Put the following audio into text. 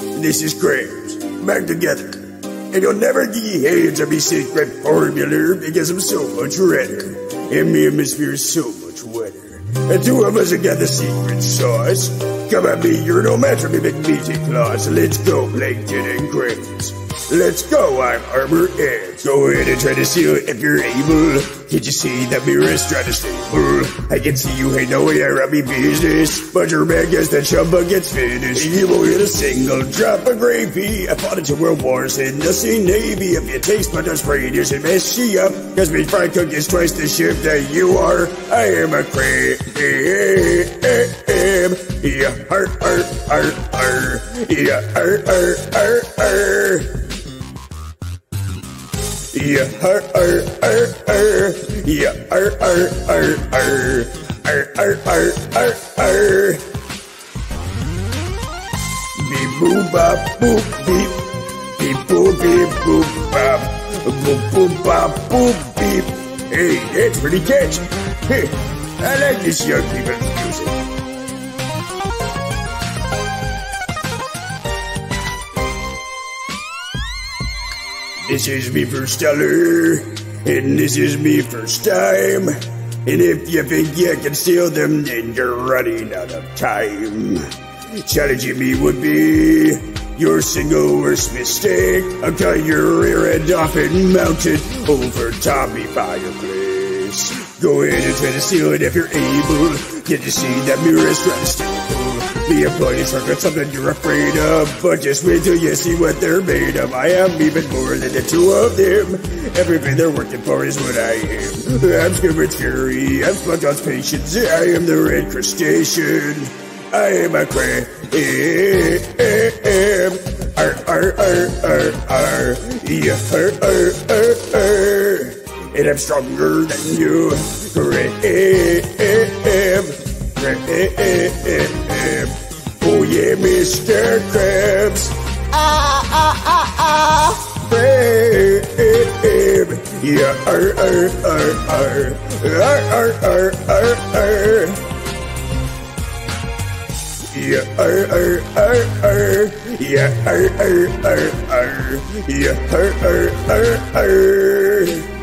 This is Krabs, back together. And you'll never get your hands on me secret formula because I'm so much redder. And my atmosphere is so much wetter. And two of us have got the secret sauce. Come at me, you're no match for me, big meaty claws. Let's go, Plankton and Krabs. Let's go, I'm Armor Ed. Go ahead and try to seal it if you're able. Can't you see that mirror is trying to stable? I can see you ain't no way around me business. But your man gets that chumba gets finished. You won't get a single drop of gravy. I fought into world wars in the sea navy. If you taste but those radius and mess you up. Cause me fried cook is twice the ship that you are. I am a crab. Yeah, heart, heart, heart, heart. Yeah, heart, heart, heart, heart. Yeah, ar, ar, ar, ar. Yeah, ar, ar, ar, ar. Ar, ar, ar, ar, ar. Beep, boop, bop, boop, beep. Beep, boop, beep, boop, bop. Boop, boop, bop, boop, beep. Hey, that's pretty catchy. Hey, I like this young people's music. This is me first dollar, and this is me first time. And if you think you can steal them, then you're running out of time. Challenging me would be your single worst mistake. I'll cut your rear end off and mount it over Tommy fireplace. Go ahead and try to steal it if you're able. Get to see that mirror is trying to steal. The employees are something you're afraid of, but just wait till you see what they're made of. I am even more than the two of them. Everything they're working for is what I am. I'm Squidward's Fury, I'm SpongeBob's Patience, I am the red crustacean. I am a crab. Arr, arr, arr, arr, arr. Yeah, arr, arr, arr, arr. And I'm stronger than you. Crab. Oh yeah, Mr. Krabs. Ah, ah, ah, ah. Crab. Yeah, arr, arr, arr, arr. Arr, arr, arr, arr, arr. Yeah, arr, arr, arr, arr. Yeah, arr, arr, arr, arr. Yeah, arr, arr, arr, arr.